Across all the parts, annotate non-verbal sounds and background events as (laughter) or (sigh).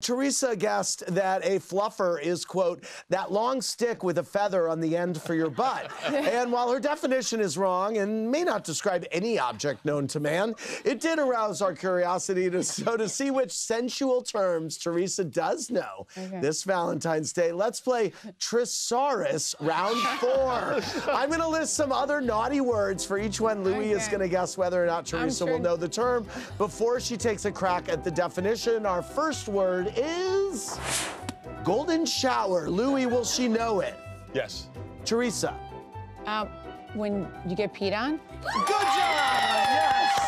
Teresa guessed that a fluffer is, quote, that long stick with a feather on the end for your butt. (laughs) and while her definition is wrong and may not describe any object known to man, it did arouse our curiosity to, so to see which sensual terms Teresa does know okay. this Valentine's Day. Let's play TREsaurus round four. (laughs) I'm going to list some other naughty words for each one. Louie okay. is going to guess whether or not Teresa sure. will know the term. Before she takes a crack at the definition, our first word is golden shower. Louie, will she know it? Yes. Teresa. Um, when you get peed on? Good job! Yes!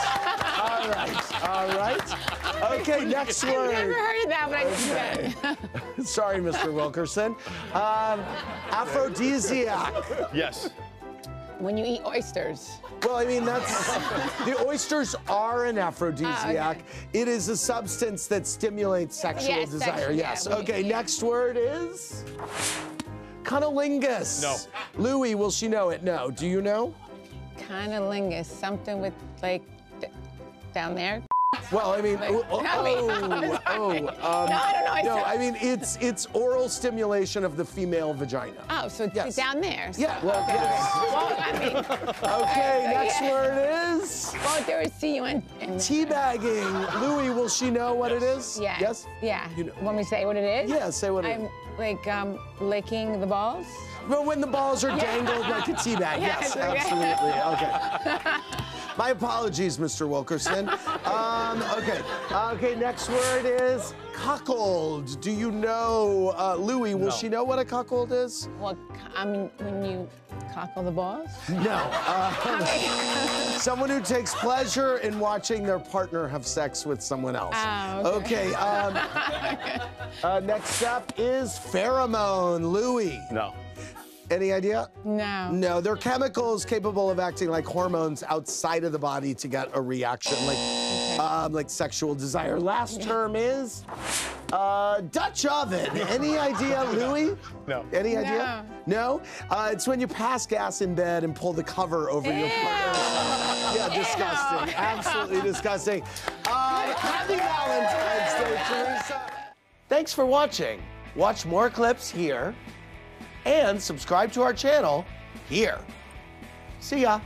all right, all right. Okay, next (laughs) word. I've never heard of that, but okay. I (laughs) did Sorry, Mr. Wilkerson. Um, aphrodisiac. Yes. When you eat oysters. Well, I mean, that's (laughs) the oysters are an aphrodisiac. Oh, okay. It is a substance that stimulates sexual yes, desire. Sexual, yes. Yeah, okay, yeah. next word is cunnilingus. No. Louie, will she know it? No. Do you know? Cunnilingus, something with like down there. Well, I mean, oh, oh, oh, oh um, no, I don't know. I no, I mean it's it's oral stimulation of the female vagina. Oh, so yes. down there. So, yeah. Well, okay. yes. well, I mean, (laughs) okay. Uh, next yeah. word is. Well, there is you in. in (laughs) Teabagging. Louie, will she know what it is? Yeah. Yes. Yeah. You know. Want me to say what it is? Yeah. Say what it I'm is. like um, licking the balls. Well, when the balls are dangled like a teabag. (laughs) Yes, absolutely. Okay. My apologies, Mr. Wilkerson. (laughs) Um, okay. Okay, next word is cuckold. Do you know, uh, Louie, will no. she know what a cuckold is? Well, I mean, when you cockle the balls? No. Uh, (laughs) (laughs) someone who takes pleasure in watching their partner have sex with someone else. Oh, okay. okay um, uh, next up is pheromone. Louie. No. Any idea? No. No, they're chemicals capable of acting like hormones outside of the body to get a reaction, like, okay. um, like sexual desire. Last term is uh, Dutch oven. Any idea, (laughs) Louie? No. Any idea? No. no? Uh, it's when you pass gas in bed and pull the cover over Ew. your partner. Yeah, disgusting. Ew. (laughs) Absolutely disgusting. Uh, happy Valentine's Day, Teresa. Thanks for watching. Watch more clips here and subscribe to our channel here. See ya.